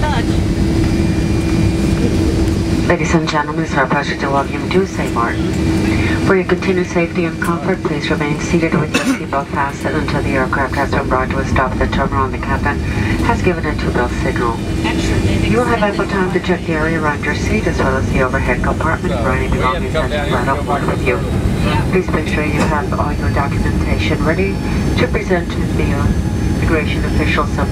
how. Ladies and gentlemen, it's our pleasure to welcome you to St. Maarten. For your continued safety and comfort, please remain seated with your seatbelt fastened until the aircraft has been brought to a stop the terminal and the captain has given a two-bell signal. You will have ample time to check the area around your seat as well as the overhead compartment for any belongings that you brought on with you. Please make sure you have all your documentation ready to present to the immigration officials upon